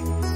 Rouge.